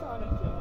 Sonic at.